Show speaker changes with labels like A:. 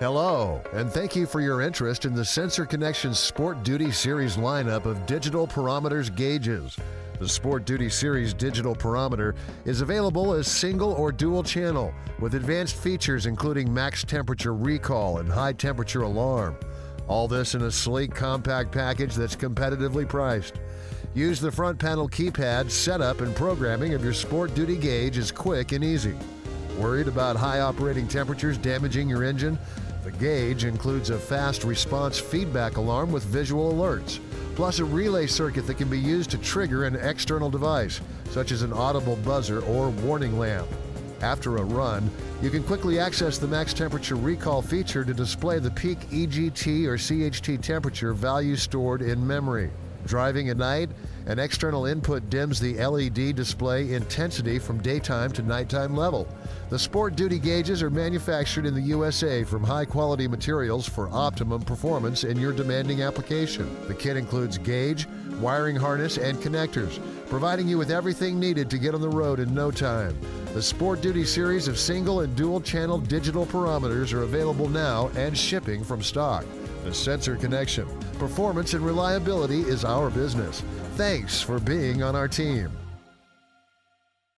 A: Hello, and thank you for your interest in the Sensor Connection Sport Duty Series lineup of digital pyrometers gauges. The Sport Duty Series digital pyrometer is available as single or dual channel with advanced features including max temperature recall and high temperature alarm. All this in a sleek, compact package that's competitively priced. Use the front panel keypad, setup, and programming of your Sport Duty gauge is quick and easy. Worried about high operating temperatures damaging your engine? The gauge includes a fast response feedback alarm with visual alerts, plus a relay circuit that can be used to trigger an external device, such as an audible buzzer or warning lamp. After a run, you can quickly access the max temperature recall feature to display the peak EGT or CHT temperature value stored in memory. Driving at night, an external input dims the LED display intensity from daytime to nighttime level. The Sport Duty gauges are manufactured in the USA from high quality materials for optimum performance in your demanding application. The kit includes gauge, wiring harness, and connectors, providing you with everything needed to get on the road in no time. The Sport Duty series of single and dual channel digital pyrometers are available now and shipping from stock. The sensor connection, performance, and reliability is our business. Thanks for being on our team.